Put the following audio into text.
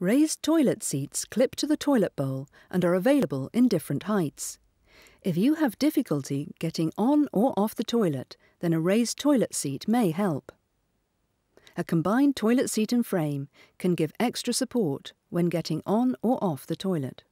Raised toilet seats clip to the toilet bowl and are available in different heights. If you have difficulty getting on or off the toilet, then a raised toilet seat may help. A combined toilet seat and frame can give extra support when getting on or off the toilet.